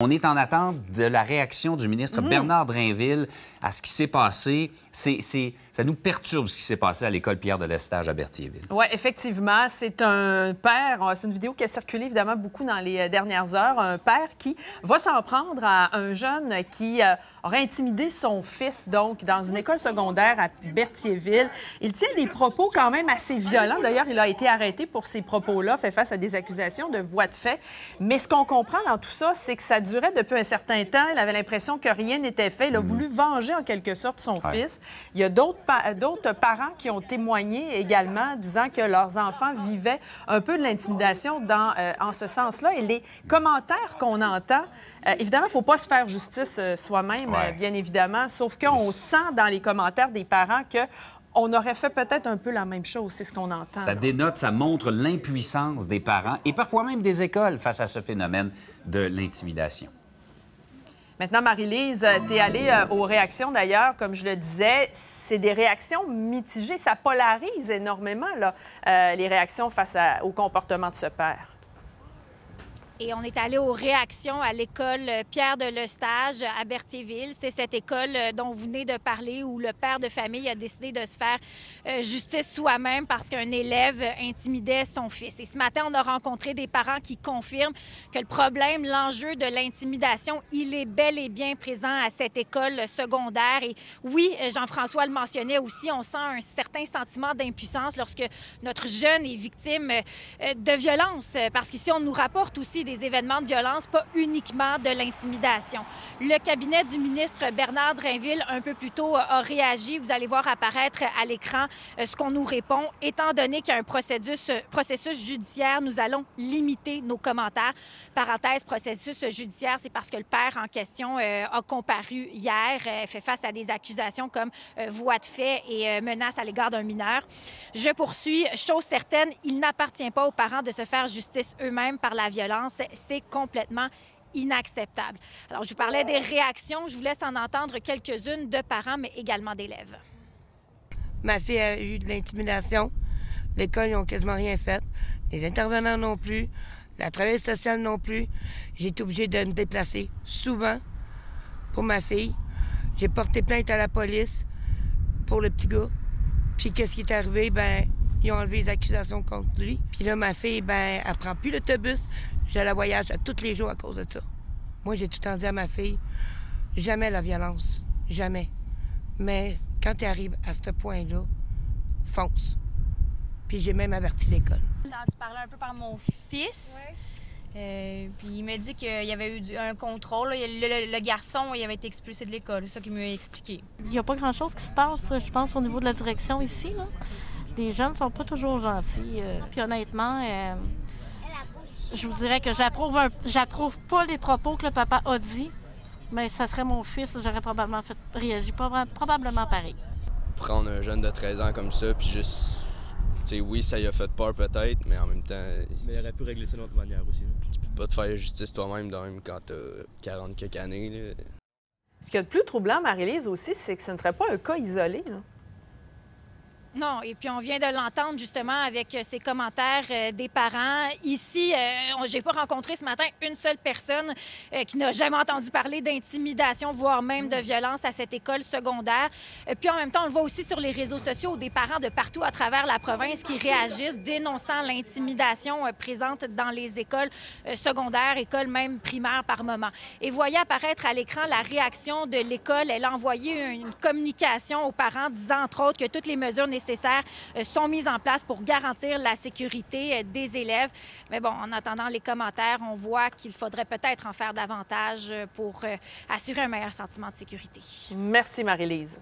On est en attente de la réaction du ministre Mhm. Bernard Drainville à ce qui s'est passé. C'est, c'est- ça nous perturbe ce qui s'est passé à l'école Pierre de Lestage à Berthierville. Oui, effectivement, c'est un père, c'est une vidéo qui a circulé évidemment beaucoup dans les euh, dernières heures, un père qui va s'en prendre à un jeune qui euh, aurait intimidé son fils, donc, dans une école secondaire à Berthierville. Il tient des propos quand même assez violents. D'ailleurs, il a été arrêté pour ces propos-là, fait face à des accusations de voie de fait. Mais ce qu'on comprend dans tout ça, c'est que ça durait depuis un certain temps. Il avait l'impression que rien n'était fait. Il a voulu venger en quelque sorte son Ouais. fils. Il y a d'autres pa- d'autres parents qui ont témoigné également, disant que leurs enfants vivaient un peu de l'intimidation dans, euh, en ce sens-là. Et les commentaires qu'on entend, euh, évidemment, il ne faut pas se faire justice euh, soi-même, Ouais. euh, bien évidemment, sauf qu'on sent dans les commentaires des parents que on aurait fait peut-être un peu la même chose, c'est ce qu'on entend. Ça là. dénote, ça montre l'impuissance des parents et parfois même des écoles face à ce phénomène de l'intimidation. Maintenant, Marie-Lise, tu es allée euh, aux réactions d'ailleurs, comme je le disais. C'est des réactions mitigées. Ça polarise énormément, là, euh, les réactions face à- au comportement de ce père. Et on est allé aux réactions à l'école Pierre de Lestage à Berthierville. C'est cette école euh, dont vous venez de parler où le père de famille a décidé de se faire euh, justice soi-même parce qu'un élève intimidait son fils. Et ce matin, on a rencontré des parents qui confirment que le problème, l'enjeu de l'intimidation, il est bel et bien présent à cette école secondaire. Et oui, Jean-François le mentionnait aussi, on sent un certain sentiment d'impuissance lorsque notre jeune est victime euh, de violence. Parce qu'ici, on nous rapporte aussi des événements de violence, pas uniquement de l'intimidation. Le cabinet du ministre Bernard Drainville, un peu plus tôt, a réagi. Vous allez voir apparaître à l'écran euh, ce qu'on nous répond. Étant donné qu'il y a un processus, euh, processus judiciaire, nous allons limiter nos commentaires. Parenthèse, processus judiciaire, c'est parce que le père en question euh, a comparu hier, euh, fait face à des accusations comme euh, voie de fait et menace à l'égard d'un mineur. Je poursuis. Chose certaine, il n'appartient pas aux parents de se faire justice eux-mêmes par la violence. C'est complètement inacceptable. Alors, je vous parlais des réactions. Je vous laisse en entendre quelques-unes de parents, mais également d'élèves. Ma fille a eu de l'intimidation. L'école, ils n'ont quasiment rien fait. Les intervenants non plus. La travailleuse sociale non plus. J'ai été obligée de me déplacer souvent pour ma fille. J'ai porté plainte à la police pour le petit gars. Puis qu'est-ce qui est arrivé? Ben, ils ont enlevé les accusations contre lui. Puis là, ma fille, ben, elle prend plus l'autobus. Je la voyage à tous les jours à cause de ça. Moi, j'ai tout le temps dit à ma fille, jamais la violence. Jamais. Mais quand tu arrives à ce point-là, fonce. Puis j'ai même averti l'école. entendu parler un peu par mon fils. Euh, puis il m'a dit qu'il y avait eu du- un contrôle. là. Le, le- le garçon, il avait été expulsé de l'école. C'est ça qu'il m'a expliqué. Il n'y a pas grand-chose qui se passe, je pense, au niveau de la direction ici. là. Les jeunes sont pas toujours gentils. euh, Puis honnêtement, euh, je vous dirais que j'approuve un- j'approuve pas les propos que le papa a dit, mais ça serait mon fils, j'aurais probablement fait réagi proba- probablement pareil. prendre un jeune de 13 ans comme ça, puis juste. Tu sais, oui, ça lui a fait peur peut-être, mais en même temps, Mais il aurait pu régler ça d'une autre manière aussi. là. tu peux pas te faire justice toi-même, même quand t'as 40 quelques années. là. Ce qu'il y a de plus troublant, Marie-Lise, aussi, c'est que ce ne serait pas un cas isolé. là. Non, et puis on vient de l'entendre justement avec euh, ces commentaires euh, des parents. Ici, euh, j'ai pas rencontré ce matin une seule personne euh, qui n'a jamais entendu parler d'intimidation, voire même de violence à cette école secondaire. Euh, puis en même temps, on le voit aussi sur les réseaux sociaux, des parents de partout à travers la province qui réagissent, dénonçant l'intimidation euh, présente dans les écoles euh, secondaires, écoles même primaires par moment. Et voyez apparaître à l'écran la réaction de l'école. Elle a envoyé une communication aux parents disant entre autres que toutes les mesures nécessaires euh, sont mises en place pour garantir la sécurité euh, des élèves. Mais bon, en attendant les commentaires, on voit qu'il faudrait peut-être en faire davantage euh, pour assurer un meilleur sentiment de sécurité. Merci, Marie-Lise.